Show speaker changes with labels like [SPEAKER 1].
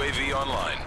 [SPEAKER 1] UAV online.